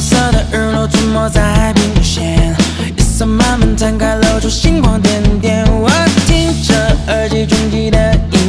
黄色的日落吞没在海平线，夜色慢慢摊开，露出星光点点。我听着耳机中记的音。